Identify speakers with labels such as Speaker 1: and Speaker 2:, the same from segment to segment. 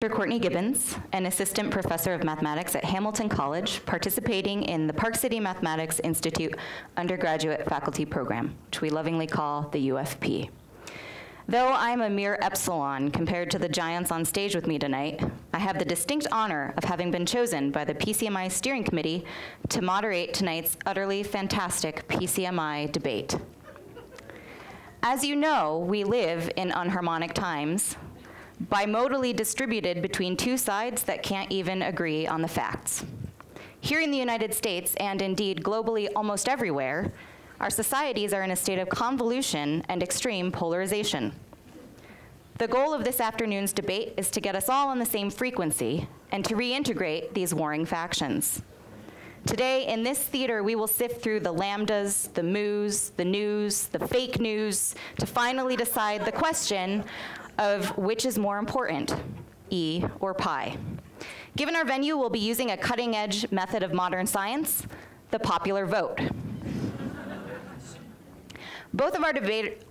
Speaker 1: Dr. Courtney Gibbons, an assistant professor of mathematics at Hamilton College, participating in the Park City Mathematics Institute undergraduate faculty program, which we lovingly call the UFP. Though I'm a mere epsilon compared to the giants on stage with me tonight, I have the distinct honor of having been chosen by the PCMI Steering Committee to moderate tonight's utterly fantastic PCMI debate. As you know, we live in unharmonic times, bimodally distributed between two sides that can't even agree on the facts. Here in the United States, and indeed globally almost everywhere, our societies are in a state of convolution and extreme polarization. The goal of this afternoon's debate is to get us all on the same frequency and to reintegrate these warring factions. Today, in this theater, we will sift through the lambdas, the moos, the news, the fake news, to finally decide the question of which is more important, E or pi. Given our venue, we'll be using a cutting edge method of modern science, the popular vote. Both of, our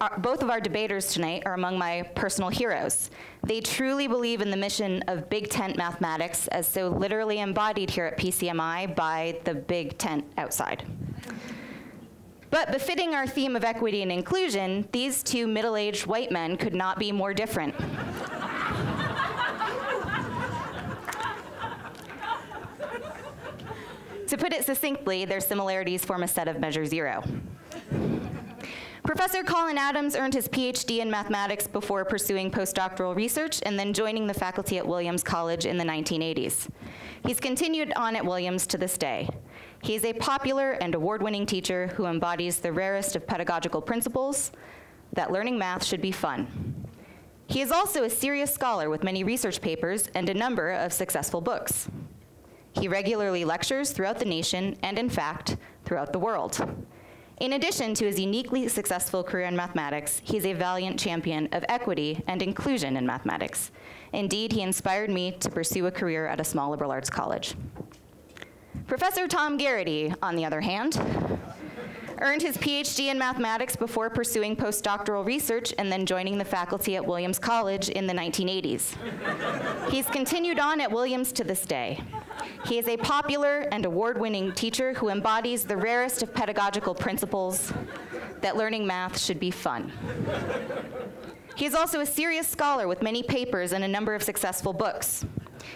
Speaker 1: uh, both of our debaters tonight are among my personal heroes. They truly believe in the mission of Big Tent mathematics as so literally embodied here at PCMI by the big tent outside. But befitting our theme of equity and inclusion, these two middle-aged white men could not be more different. to put it succinctly, their similarities form a set of measure zero. Professor Colin Adams earned his PhD in mathematics before pursuing postdoctoral research and then joining the faculty at Williams College in the 1980s. He's continued on at Williams to this day. He is a popular and award-winning teacher who embodies the rarest of pedagogical principles, that learning math should be fun. He is also a serious scholar with many research papers and a number of successful books. He regularly lectures throughout the nation and, in fact, throughout the world. In addition to his uniquely successful career in mathematics, he is a valiant champion of equity and inclusion in mathematics. Indeed, he inspired me to pursue a career at a small liberal arts college. Professor Tom Garrity, on the other hand, earned his PhD in mathematics before pursuing postdoctoral research and then joining the faculty at Williams College in the 1980s. He's continued on at Williams to this day. He is a popular and award-winning teacher who embodies the rarest of pedagogical principles that learning math should be fun. He is also a serious scholar with many papers and a number of successful books.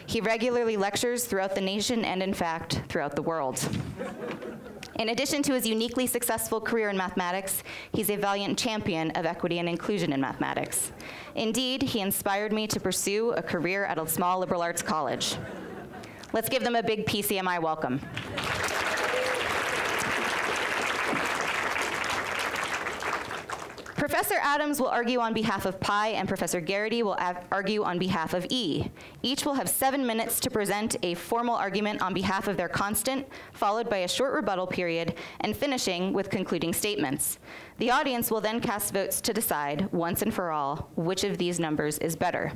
Speaker 1: He regularly lectures throughout the nation and, in fact, throughout the world. In addition to his uniquely successful career in mathematics, he's a valiant champion of equity and inclusion in mathematics. Indeed, he inspired me to pursue a career at a small liberal arts college. Let's give them a big PCMI welcome. Professor Adams will argue on behalf of pi, and Professor Garrity will argue on behalf of E. Each will have seven minutes to present a formal argument on behalf of their constant, followed by a short rebuttal period, and finishing with concluding statements. The audience will then cast votes to decide, once and for all, which of these numbers is better.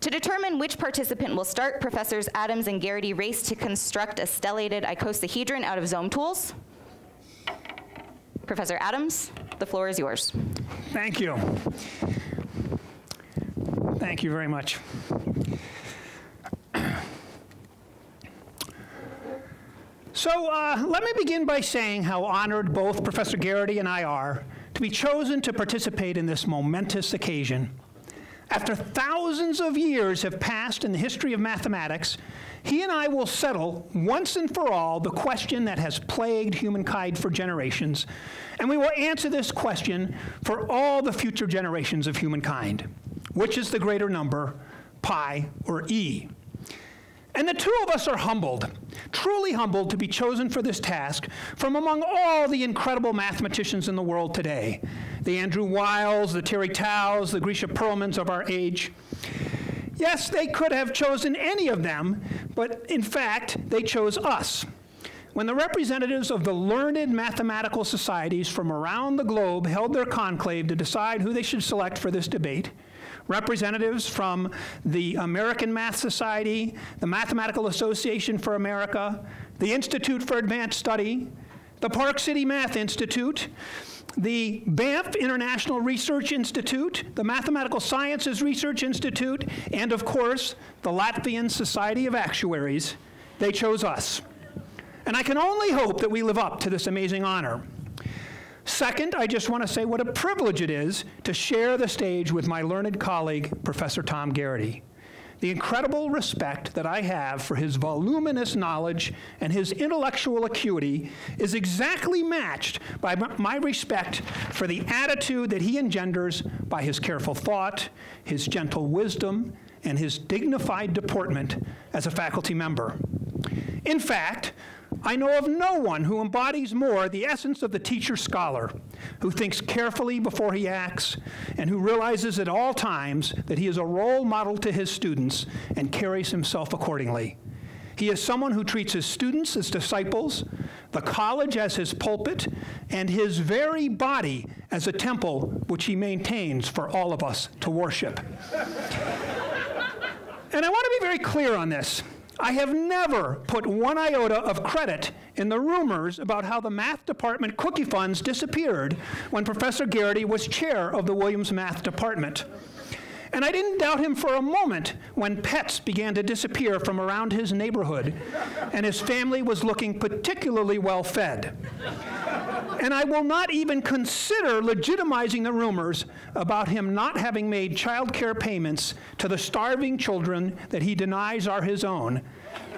Speaker 1: To determine which participant will start, Professors Adams and Garrity race to construct a stellated icosahedron out of Zome tools. Professor Adams, the floor is yours.
Speaker 2: Thank you. Thank you very much. So uh, let me begin by saying how honored both Professor Garrity and I are to be chosen to participate in this momentous occasion. After thousands of years have passed in the history of mathematics, he and I will settle once and for all the question that has plagued humankind for generations, and we will answer this question for all the future generations of humankind. Which is the greater number, pi or e? And the two of us are humbled, truly humbled to be chosen for this task from among all the incredible mathematicians in the world today. The Andrew Wiles, the Terry Taus, the Grisha Perelmans of our age. Yes, they could have chosen any of them, but in fact, they chose us. When the representatives of the learned mathematical societies from around the globe held their conclave to decide who they should select for this debate, representatives from the American Math Society, the Mathematical Association for America, the Institute for Advanced Study, the Park City Math Institute, the Banff International Research Institute, the Mathematical Sciences Research Institute, and of course, the Latvian Society of Actuaries. They chose us. And I can only hope that we live up to this amazing honor. Second, I just want to say what a privilege it is to share the stage with my learned colleague, Professor Tom Garrity. The incredible respect that I have for his voluminous knowledge and his intellectual acuity is exactly matched by my respect for the attitude that he engenders by his careful thought, his gentle wisdom, and his dignified deportment as a faculty member. In fact, I know of no one who embodies more the essence of the teacher scholar, who thinks carefully before he acts, and who realizes at all times that he is a role model to his students and carries himself accordingly. He is someone who treats his students as disciples, the college as his pulpit, and his very body as a temple which he maintains for all of us to worship. and I want to be very clear on this. I have never put one iota of credit in the rumors about how the math department cookie funds disappeared when Professor Garrity was chair of the Williams Math Department. And I didn't doubt him for a moment when pets began to disappear from around his neighborhood and his family was looking particularly well fed. And I will not even consider legitimizing the rumors about him not having made child care payments to the starving children that he denies are his own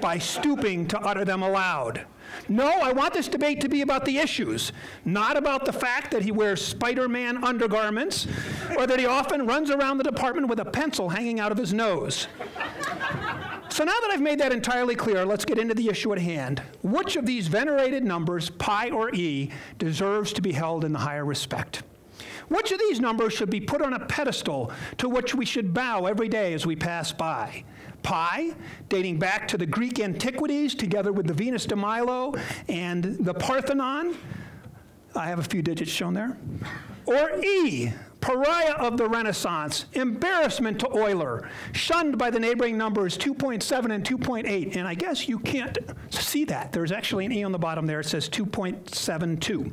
Speaker 2: by stooping to utter them aloud. No, I want this debate to be about the issues, not about the fact that he wears Spider Man undergarments or that he often runs around the department with a pencil hanging out of his nose. So now that I've made that entirely clear, let's get into the issue at hand. Which of these venerated numbers, pi or e, deserves to be held in the higher respect? Which of these numbers should be put on a pedestal to which we should bow every day as we pass by? Pi, dating back to the Greek antiquities, together with the Venus de Milo and the Parthenon. I have a few digits shown there. Or E, pariah of the Renaissance, embarrassment to Euler, shunned by the neighboring numbers 2.7 and 2.8. And I guess you can't see that. There's actually an E on the bottom there. It says 2.72.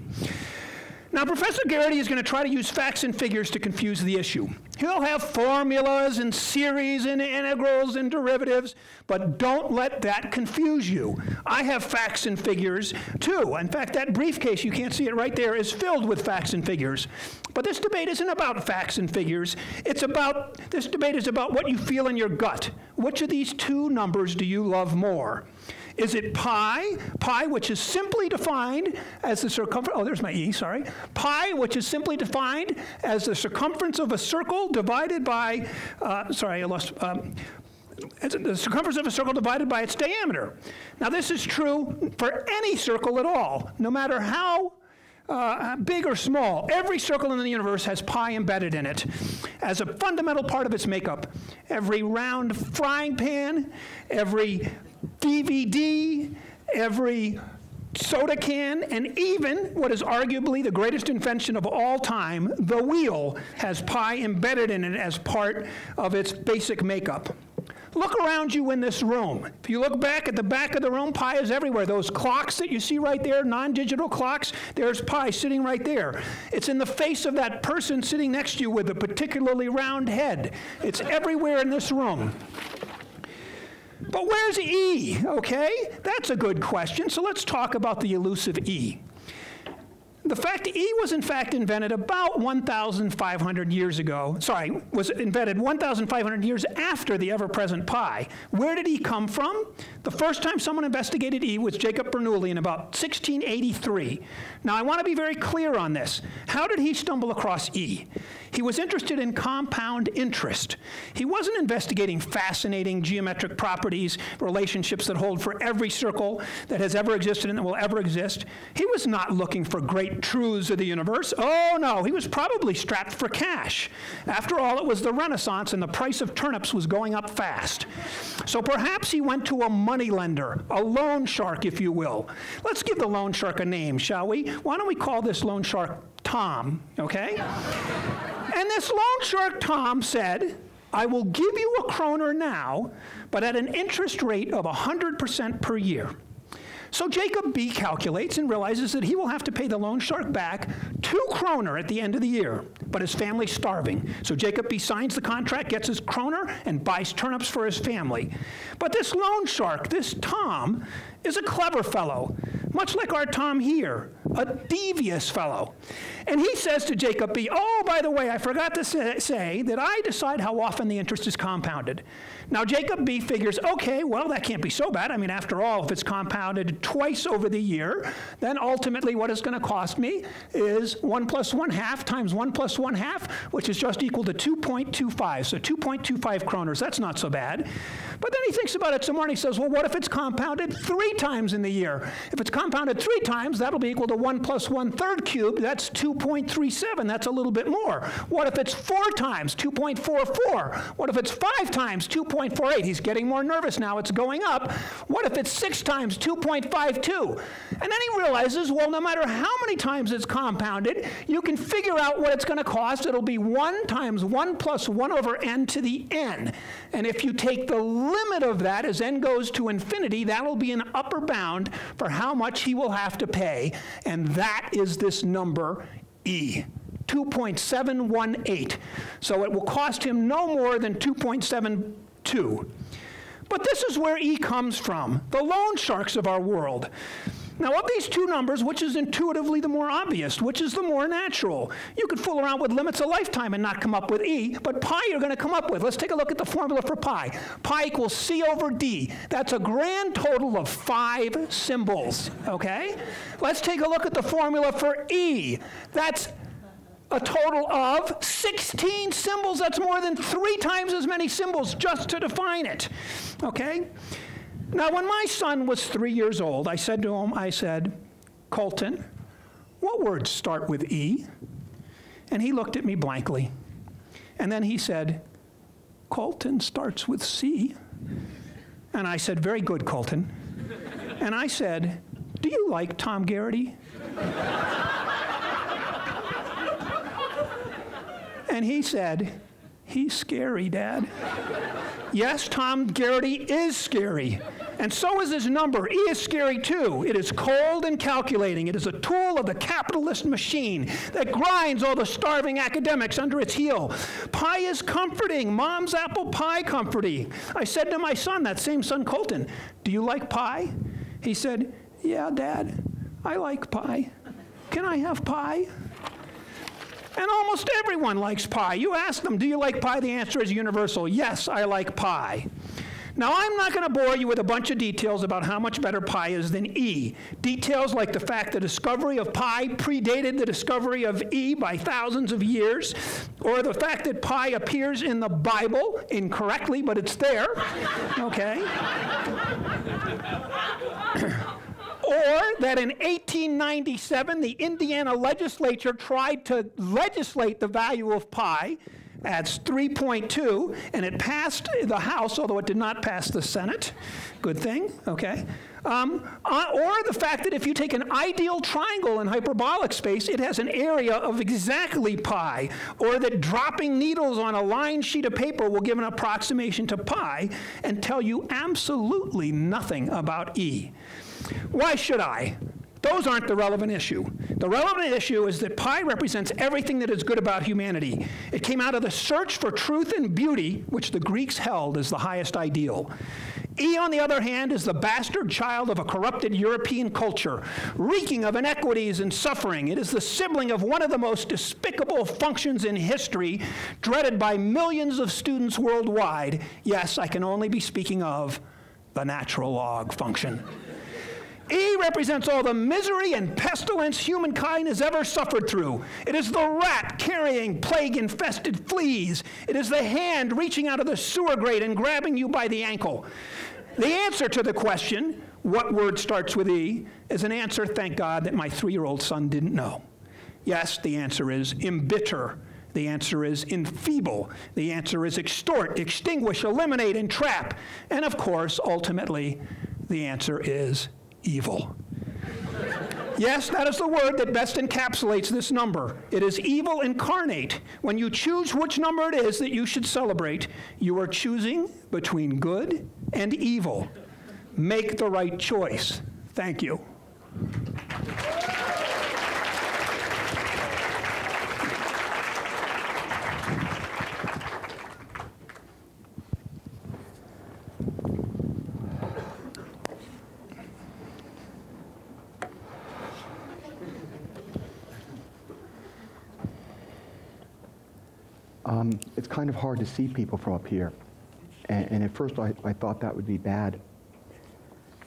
Speaker 2: Now, Professor Garrity is going to try to use facts and figures to confuse the issue. He'll have formulas and series and integrals and derivatives, but don't let that confuse you. I have facts and figures too. In fact, that briefcase, you can't see it right there, is filled with facts and figures. But this debate isn't about facts and figures. It's about, this debate is about what you feel in your gut. Which of these two numbers do you love more? Is it pi? Pi, which is simply defined as the circumference, oh, there's my E, sorry. Pi, which is simply defined as the circumference of a circle divided by, uh, sorry, I lost, um, the circumference of a circle divided by its diameter. Now, this is true for any circle at all, no matter how uh, big or small. Every circle in the universe has pi embedded in it as a fundamental part of its makeup. Every round frying pan, every DVD, every soda can, and even what is arguably the greatest invention of all time, the wheel, has pi embedded in it as part of its basic makeup. Look around you in this room. If you look back at the back of the room, pi is everywhere. Those clocks that you see right there, non digital clocks, there's pi sitting right there. It's in the face of that person sitting next to you with a particularly round head. It's everywhere in this room. But where's E? Okay, that's a good question. So let's talk about the elusive E. The fact E was in fact invented about 1,500 years ago. Sorry, was invented 1,500 years after the ever-present pi. Where did E come from? The first time someone investigated E was Jacob Bernoulli in about 1683. Now I want to be very clear on this. How did he stumble across E? He was interested in compound interest. He wasn't investigating fascinating geometric properties, relationships that hold for every circle that has ever existed and that will ever exist. He was not looking for great truths of the universe. Oh no, he was probably strapped for cash. After all, it was the Renaissance and the price of turnips was going up fast. So perhaps he went to a moneylender, a loan shark, if you will. Let's give the loan shark a name, shall we? Why don't we call this loan shark Tom, okay? and this loan shark Tom said, I will give you a kroner now, but at an interest rate of 100% per year. So Jacob B calculates and realizes that he will have to pay the loan shark back two kroner at the end of the year, but his family's starving. So Jacob B signs the contract, gets his kroner, and buys turnips for his family. But this loan shark, this Tom, is a clever fellow, much like our Tom here, a devious fellow. And he says to Jacob B, Oh, by the way, I forgot to say that I decide how often the interest is compounded. Now, Jacob B figures, okay, well, that can't be so bad. I mean, after all, if it's compounded twice over the year, then ultimately what it's going to cost me is 1 plus 1 half times 1 plus 1 half, which is just equal to 2.25. So 2.25 kroners, that's not so bad. But then he thinks about it some more and he says, well, what if it's compounded three times in the year? If it's compounded three times, that'll be equal to 1 plus 1 third cubed. That's 2.37. That's a little bit more. What if it's four times? 2.44. What if it's five times? 2.48. He's getting more nervous now. It's going up. What if it's six times? 2.52. And then he realizes, well, no matter how many times it's compounded, you can figure out what it's going to cost. It'll be 1 times 1 plus 1 over n to the n. And if you take the limit of that as n goes to infinity, that'll be an upper bound for how much he will have to pay. And that is this number E. 2.718. So it will cost him no more than 2.72. But this is where E comes from, the loan sharks of our world. Now, of these two numbers, which is intuitively the more obvious? Which is the more natural? You could fool around with limits of lifetime and not come up with E, but pi you're going to come up with. Let's take a look at the formula for pi. Pi equals C over D. That's a grand total of five symbols, okay? Let's take a look at the formula for E. That's a total of 16 symbols. That's more than three times as many symbols just to define it, okay? Now, when my son was three years old, I said to him, I said, Colton, what words start with E? And he looked at me blankly. And then he said, Colton starts with C. And I said, Very good, Colton. And I said, Do you like Tom Garrity? And he said, He's scary, Dad. yes, Tom Garrity is scary. And so is his number. E is scary too. It is cold and calculating. It is a tool of the capitalist machine that grinds all the starving academics under its heel. Pie is comforting. Mom's apple pie comforting. I said to my son, that same son Colton, Do you like pie? He said, Yeah, Dad, I like pie. Can I have pie? And almost everyone likes pie. You ask them, do you like pie? The answer is universal. Yes, I like pie. Now, I'm not going to bore you with a bunch of details about how much better pi is than E. Details like the fact the discovery of pi predated the discovery of E by thousands of years, or the fact that pi appears in the Bible incorrectly, but it's there. Okay? Or that in 1897 the Indiana legislature tried to legislate the value of pi. That's 3.2, and it passed the House, although it did not pass the Senate. Good thing, okay? Um, uh, or the fact that if you take an ideal triangle in hyperbolic space, it has an area of exactly pi, or that dropping needles on a lined sheet of paper will give an approximation to pi and tell you absolutely nothing about E. Why should I? Those aren't the relevant issue. The relevant issue is that pi represents everything that is good about humanity. It came out of the search for truth and beauty, which the Greeks held as the highest ideal. E, on the other hand, is the bastard child of a corrupted European culture, reeking of inequities and suffering. It is the sibling of one of the most despicable functions in history, dreaded by millions of students worldwide. Yes, I can only be speaking of the natural log function. E represents all the misery and pestilence humankind has ever suffered through. It is the rat carrying plague infested fleas. It is the hand reaching out of the sewer grate and grabbing you by the ankle. The answer to the question, what word starts with E, is an answer, thank God, that my three year old son didn't know. Yes, the answer is embitter. The answer is enfeeble. The answer is extort, extinguish, eliminate, entrap. And of course, ultimately, the answer is evil. Yes, that is the word that best encapsulates this number. It is evil incarnate. When you choose which number it is that you should celebrate, you are choosing between good and evil. Make the right choice. Thank you.
Speaker 3: Um, it's kind of hard to see people from up here. And, and at first I, I thought that would be bad.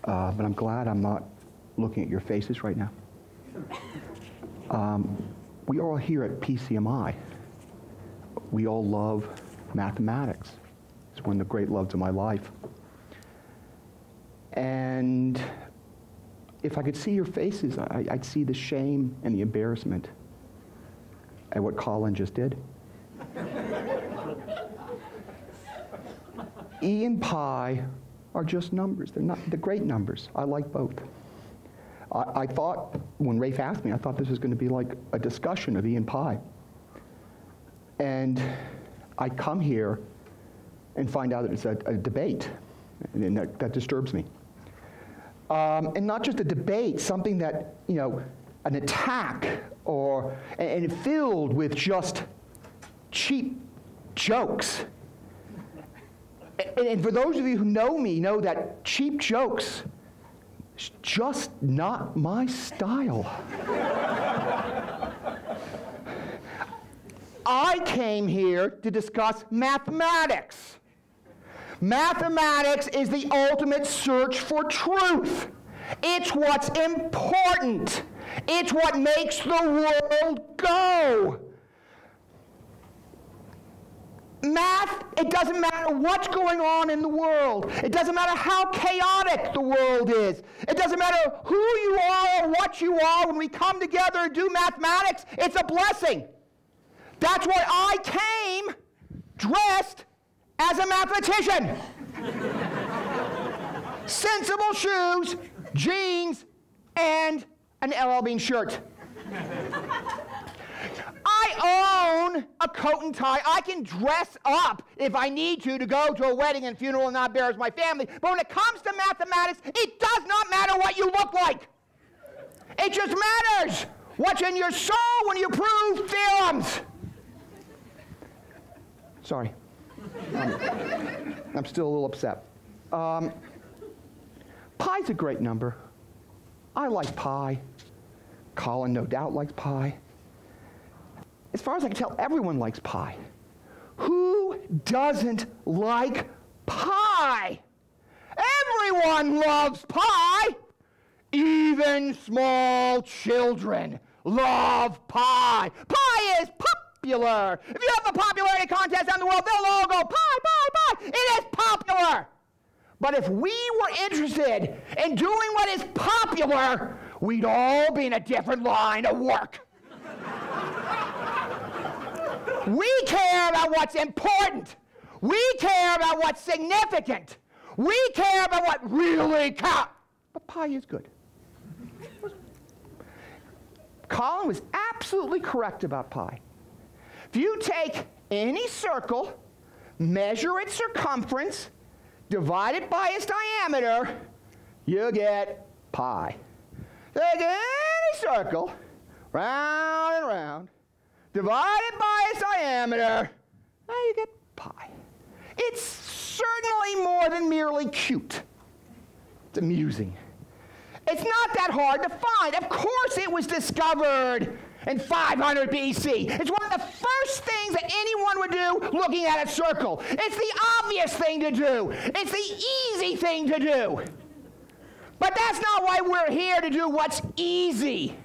Speaker 3: Uh, but I'm glad I'm not looking at your faces right now. Um, we all here at PCMI, we all love mathematics. It's one of the great loves of my life. And if I could see your faces, I, I'd see the shame and the embarrassment at what Colin just did. E and pi are just numbers. They're not the great numbers. I like both. I, I, thought, when Rafe asked me, I thought this was going to be like a discussion of E and pi. And I come here and find out that it's a, a debate, and that, that disturbs me. Um, and not just a debate, something that, you know, an attack or, and, and filled with just cheap jokes. And for those of you who know me, know that cheap jokes is just not my style. I came here to discuss mathematics. Mathematics is the ultimate search for truth. It's what's important. It's what makes the world go. Math, it doesn't matter what's going on in the world. It doesn't matter how chaotic the world is. It doesn't matter who you are or what you are. When we come together and do mathematics, it's a blessing. That's why I came dressed as a mathematician. Sensible shoes, jeans, and an LL Bean shirt. Own a coat and tie. I can dress up if I need to to go to a wedding and funeral and not embarrass my family. But when it comes to mathematics, it does not matter what you look like. It just matters what's in your soul when you prove theorems. Sorry. Um, I'm still a little upset. Um, pi's a great number. I like pi. Colin, no doubt, likes pi as far as I can tell, everyone likes pie. Who doesn't like pie? Everyone loves pie. Even small children love pie. Pie is popular. If you have a popularity contest in the world, they'll all go pie, pie, pie. It is popular. But if we were interested in doing what is popular, we'd all be in a different line of work. We care about what's important. We care about what's significant. We care about what really counts. But pi is good. Colin was absolutely correct about pi. If you take any circle, measure its circumference, divide it by its diameter, you get pi. Take any circle, round and round, divided by its diameter, now you get pi. It's certainly more than merely cute. It's amusing. It's not that hard to find. Of course it was discovered in 500 BC. It's one of the first things that anyone would do looking at a circle. It's the obvious thing to do. It's the easy thing to do. But that's not why we're here to do what's easy.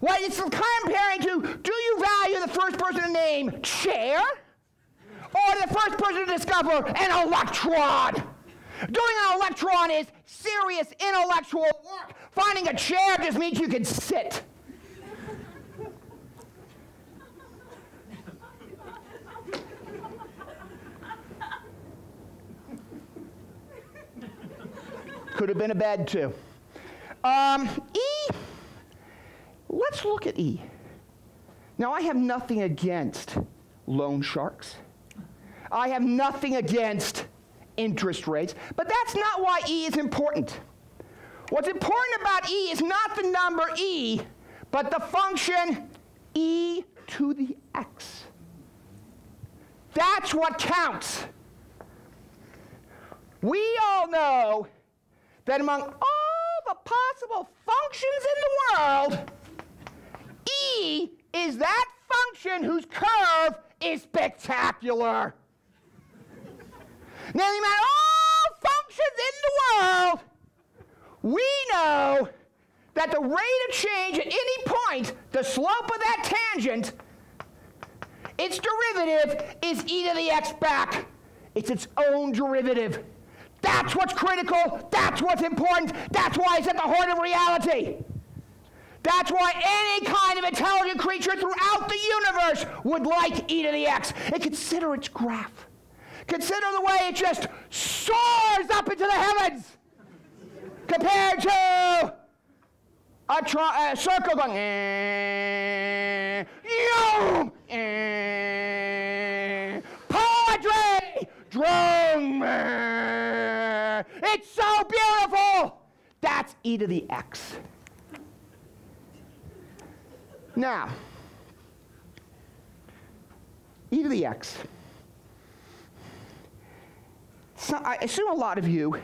Speaker 3: What it's comparing to, do you value the first person to name chair? Or the first person to discover an electron? Doing an electron is serious intellectual work. Finding a chair just means you can sit. Could have been a bed too. Um, e Let's look at E. Now, I have nothing against loan sharks. I have nothing against interest rates, but that's not why E is important. What's important about e is not the number e, but the function e to the x. That's what counts. We all know that among all the possible functions in the world, e is that function whose curve is spectacular. Now, all functions in the world, we know that the rate of change at any point, the slope of that tangent, its derivative is e to the x back. It's its own derivative. That's what's critical. That's what's important. That's why it's at the heart of reality. That's why any kind of intelligent creature throughout the universe would like e to the x. And consider its graph. Consider the way it just soars up into the heavens compared to a, tri- a circle going, eh, yoom, eh, poetry, drum. It's so beautiful. That's e to the x. Now, e to the x. So I assume a lot of you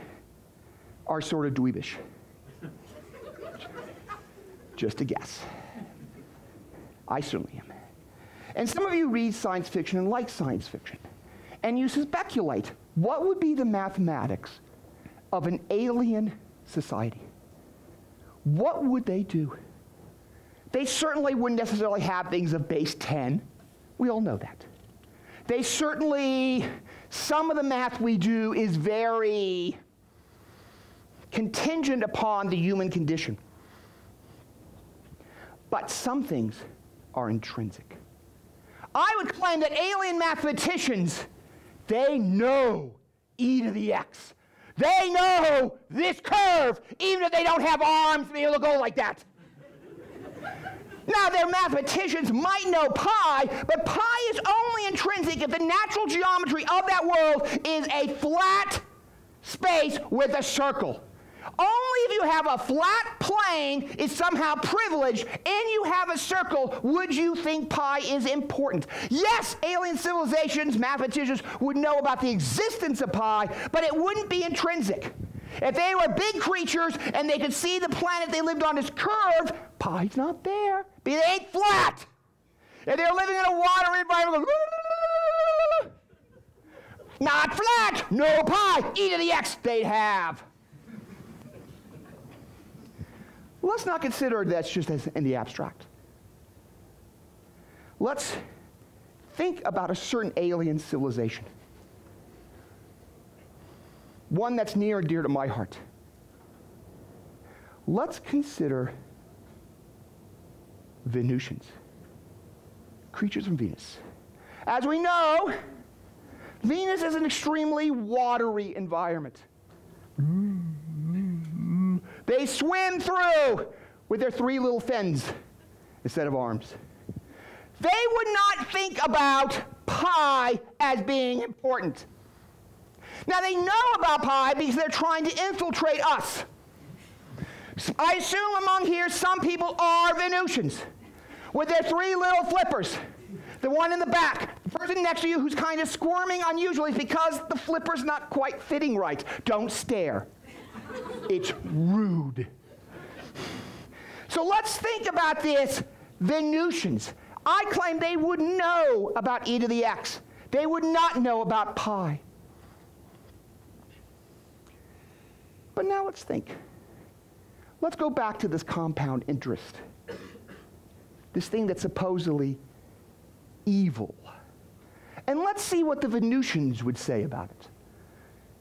Speaker 3: are sort of dweebish. Just a guess. I certainly am. And some of you read science fiction and like science fiction. And you speculate what would be the mathematics of an alien society? What would they do? They certainly wouldn't necessarily have things of base 10. We all know that. They certainly, some of the math we do is very contingent upon the human condition. But some things are intrinsic. I would claim that alien mathematicians, they know e to the x. They know this curve, even if they don't have arms to be able to go like that. Now, their mathematicians might know pi, but pi is only intrinsic if the natural geometry of that world is a flat space with a circle. Only if you have a flat plane is somehow privileged and you have a circle would you think pi is important. Yes, alien civilizations, mathematicians would know about the existence of pi, but it wouldn't be intrinsic. If they were big creatures and they could see the planet they lived on is curved, pi's not there. It ain't flat. If they're living in a water environment, not flat, no pi, e to the x they'd have. Let's not consider that's just in the abstract. Let's think about a certain alien civilization. One that's near and dear to my heart. Let's consider Venusians, creatures from Venus. As we know, Venus is an extremely watery environment. They swim through with their three little fins instead of arms. They would not think about pi as being important. Now, they know about pi because they're trying to infiltrate us. I assume among here some people are Venusians with their three little flippers. The one in the back, the person next to you who's kind of squirming unusually because the flipper's not quite fitting right. Don't stare. It's rude. So let's think about this Venusians. I claim they would know about e to the x. They would not know about pi. But now let's think. Let's go back to this compound interest. This thing that's supposedly evil. And let's see what the Venusians would say about it.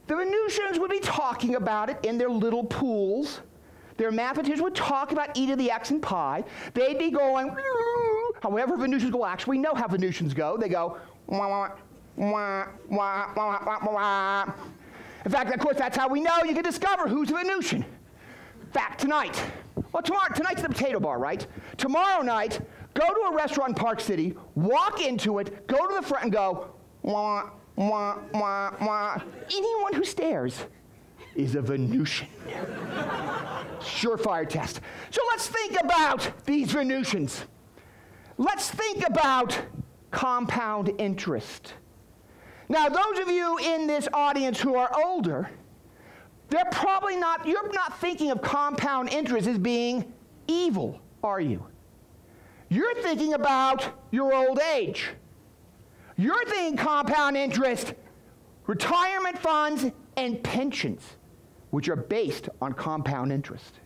Speaker 3: The Venusians would be talking about it in their little pools. Their mathematicians would talk about e to the x and pi. They'd be going, however Venusians go, actually, we know how Venusians go. They go, wah, wah, wah, wah, wah, wah, wah, wah. In fact, of course, that's how we know you can discover who's a Venusian. Fact tonight. Well, tomorrow, tonight's the potato bar, right? Tomorrow night, go to a restaurant in Park City, walk into it, go to the front and go, wah, wah, wah, wah. Anyone who stares is a Venusian. surefire test. So let's think about these Venusians. Let's think about compound interest. Now, those of you in this audience who are older, they're probably not, you're not thinking of compound interest as being evil, are you? You're thinking about your old age. You're thinking compound interest, retirement funds, and pensions, which are based on compound interest.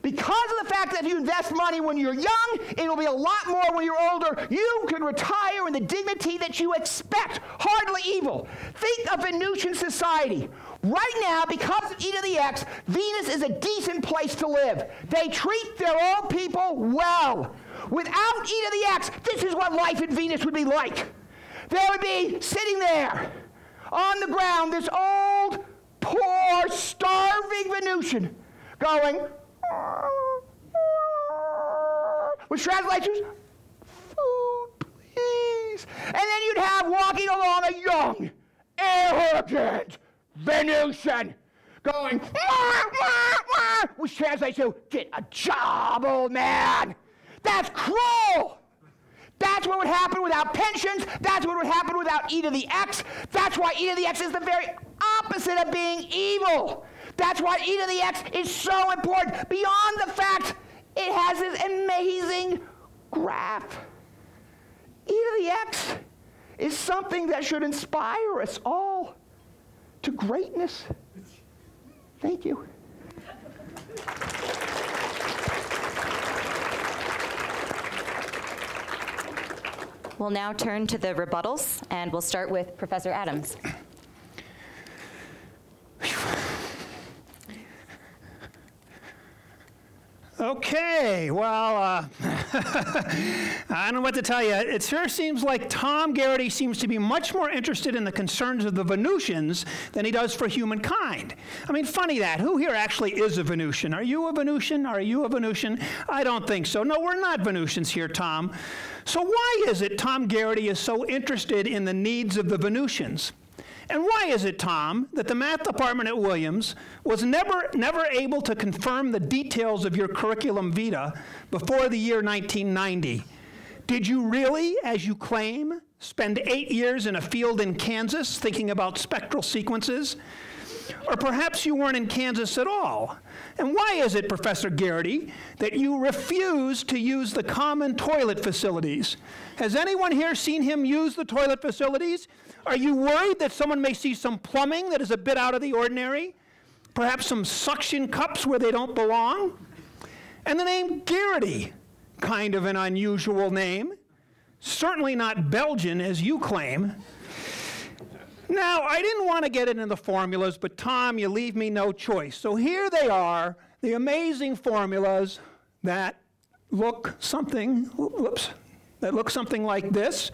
Speaker 3: Because of the fact that if you invest money when you're young, it'll be a lot more when you're older. You can retire in the dignity that you expect. Hardly evil. Think of Venusian society. Right now, because of E to the X, Venus is a decent place to live. They treat their old people well. Without E to the X, this is what life in Venus would be like. There would be sitting there on the ground this old, poor, starving Venusian going, which translates to food, please. And then you'd have walking along a young, arrogant Venusian going, wah, wah, wah, which translates to get a job, old man. That's cruel. That's what would happen without pensions. That's what would happen without E to the X. That's why E to the X is the very opposite of being evil. That's why E to the X is so important, beyond the fact it has this amazing graph. E to the X is something that should inspire us all to greatness. Thank you.
Speaker 1: We'll now turn to the rebuttals, and we'll start with Professor Adams.
Speaker 2: Okay, well, uh, I don't know what to tell you. It sure seems like Tom Garrity seems to be much more interested in the concerns of the Venusians than he does for humankind. I mean, funny that. Who here actually is a Venusian? Are you a Venusian? Are you a Venusian? I don't think so. No, we're not Venusians here, Tom. So why is it Tom Garrity is so interested in the needs of the Venusians? And why is it, Tom, that the math department at Williams was never, never able to confirm the details of your curriculum vitae before the year 1990? Did you really, as you claim, spend eight years in a field in Kansas thinking about spectral sequences? Or perhaps you weren't in Kansas at all. And why is it, Professor Garrity, that you refuse to use the common toilet facilities? Has anyone here seen him use the toilet facilities? Are you worried that someone may see some plumbing that is a bit out of the ordinary? Perhaps some suction cups where they don't belong? And the name Garrity, kind of an unusual name. Certainly not Belgian, as you claim. Now, I didn't want to get into the formulas, but Tom, you leave me no choice. So here they are, the amazing formulas that look something, whoops, that look something like this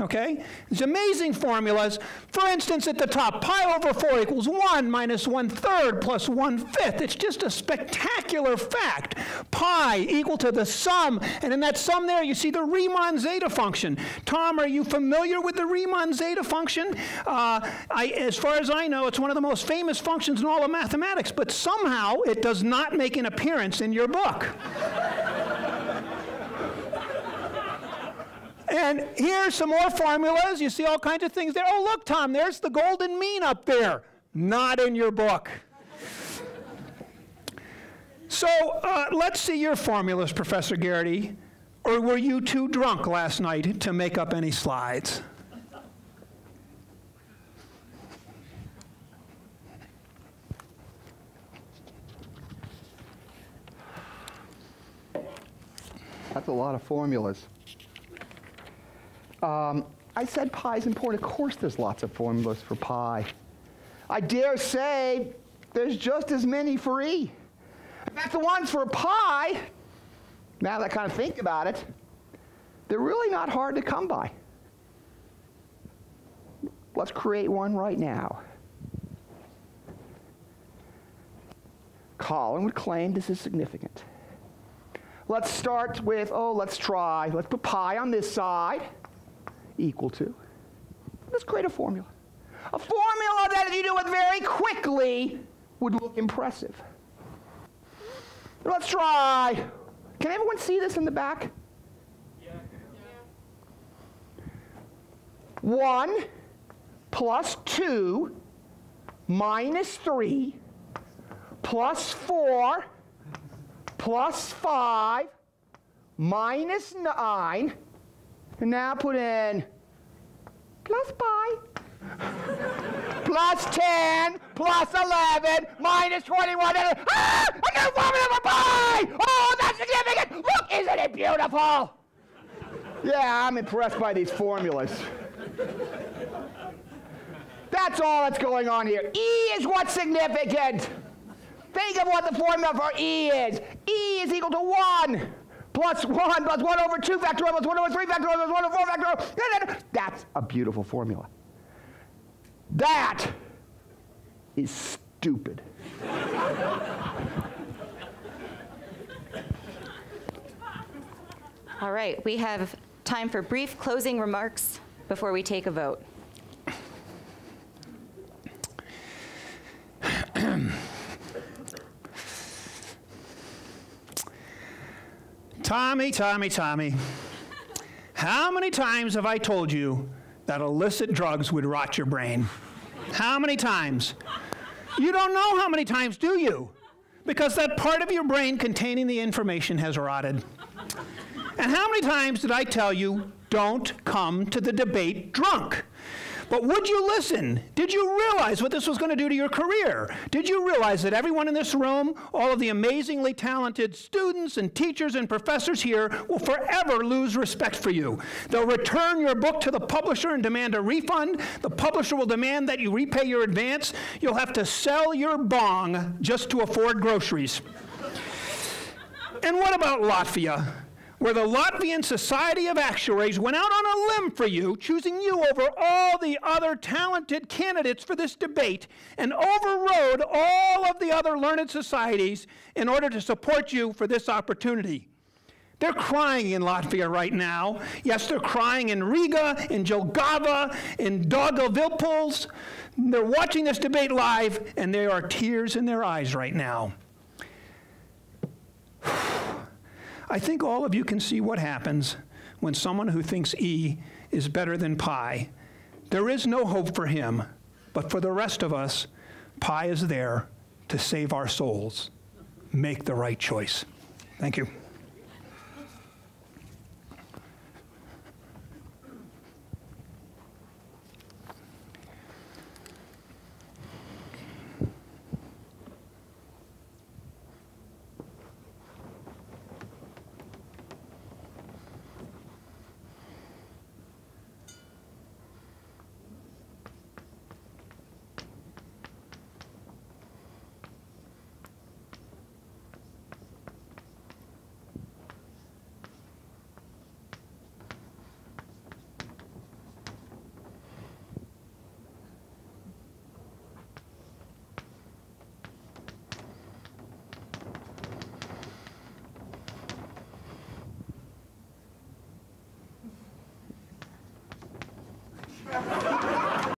Speaker 2: okay? These amazing formulas. For instance, at the top, pi over 4 equals 1 minus 1 third plus 1 fifth. It's just a spectacular fact. Pi equal to the sum, and in that sum there, you see the Riemann zeta function. Tom, are you familiar with the Riemann zeta function? Uh, I, as far as I know, it's one of the most famous functions in all of mathematics, but somehow it does not make an appearance in your book. And here's some more formulas. You see all kinds of things there. Oh, look, Tom, there's the golden mean up there. Not in your book. So uh, let's see your formulas, Professor Garrity. Or were you too drunk last night to make up any slides?
Speaker 3: That's a lot of formulas. Um, I said pi is important. Of course there's lots of formulas for pi. I dare say there's just as many for e. In fact, the ones for pi, now that I kind of think about it, they're really not hard to come by. Let's create one right now. Colin would claim this is significant. Let's start with, oh, let's try, let's put pi on this side equal to. Let's create a formula. A formula that if you do it very quickly would look impressive. Let's try. Can everyone see this in the back? Yeah. 1 plus 2 minus 3 plus 4 plus 5 minus 9. And now put in plus pi plus 10 plus 11 minus 21. And, ah! A new formula for pi! Oh, that's significant! Look, isn't it beautiful? Yeah, I'm impressed by these formulas. That's all that's going on here. E is what's significant. Think of what the formula for E is. E is equal to 1 plus 1 plus 1 over 2 factorial plus 1 over 3 factorial plus 1 over 4 factorial. That's a beautiful formula. That is stupid.
Speaker 1: All right, we have time for brief closing remarks before we take a vote.
Speaker 2: Tommy, Tommy, Tommy, how many times have I told you that illicit drugs would rot your brain? How many times? You don't know how many times, do you? Because that part of your brain containing the information has rotted. And how many times did I tell you, don't come to the debate drunk? But would you listen? Did you realize what this was going to do to your career? Did you realize that everyone in this room, all of the amazingly talented students and teachers and professors here, will forever lose respect for you? They'll return your book to the publisher and demand a refund. The publisher will demand that you repay your advance. You'll have to sell your bong just to afford groceries. And what about Latvia? Where the Latvian Society of Actuaries went out on a limb for you, choosing you over all the other talented candidates for this debate, and overrode all of the other learned societies in order to support you for this opportunity. They're crying in Latvia right now. Yes, they're crying in Riga, in Jelgava, in Daugavpils. They're watching this debate live, and there are tears in their eyes right now. I think all of you can see what happens when someone who thinks E is better than pi. There is no hope for him, but for the rest of us, pi is there to save our souls. Make the right choice. Thank you.